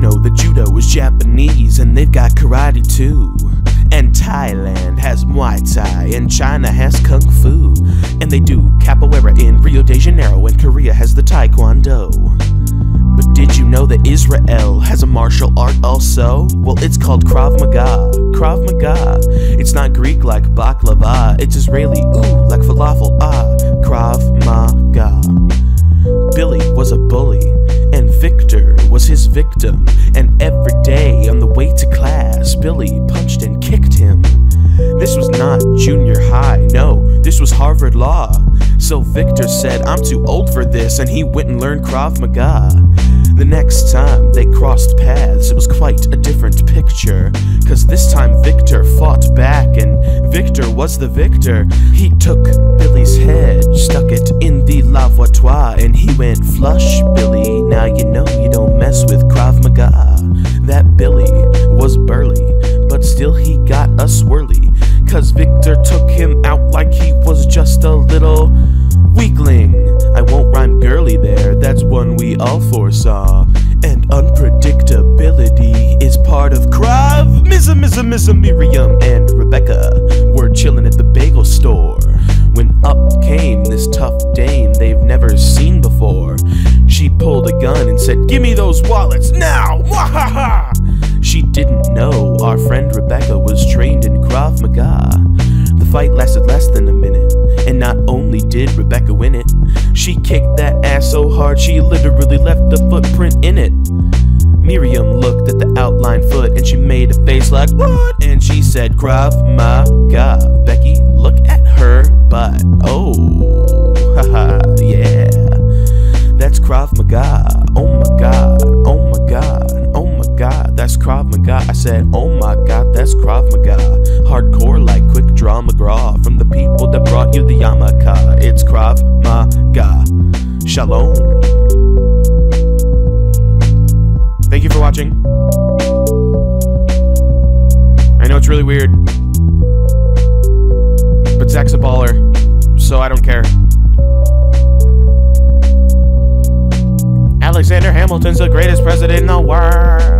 Taekwondo is Japanese and they've got karate too. And Thailand has Muay Thai and China has Kung Fu. And they do capoeira in Rio de Janeiro and Korea has the Taekwondo. But did you know that Israel has a martial art also? Well, it's called Krav Maga. Krav Maga. It's not Greek like baklava, it's Israeli, ooh, like falafel, ah. Krav Maga. His victim. And every day on the way to class, Billy punched and kicked him. This was not junior high, no, this was Harvard Law. So Victor said, I'm too old for this, and he went and learned Krav Maga. The next time they crossed paths, it was quite a different picture. Cause this time Victor fought back, and Victor was the victor. He took Billy's head, stuck it in the lavoie, and he went flush, Billy. Now you know you mess with Krav Maga. That Billy was burly, but still he got a swirly. Cause Victor took him out like he was just a little weakling. I won't rhyme girly there, that's one we all foresaw. And unpredictability is part of Krav. Miriam and Rebecca pulled a gun and said, Give me those wallets now! Mwahaha! She didn't know our friend Rebecca was trained in Krav Maga. The fight lasted less than a minute, and not only did Rebecca win it, she kicked that ass so hard she literally left a footprint in it. Miriam looked at the outline foot and she made a face like, What? And she said, Krav Maga. Becky, Maga. Oh my god, oh my god, oh my god, that's Krav Maga. I said, oh my god, that's Krav Maga. Hardcore like Quick Draw McGraw from the people that brought you the Yamaka. It's Krav Maga. Shalom. Thank you for watching. I know it's really weird, but Zach's a baller, so I don't care. Alexander Hamilton's the greatest president in the world.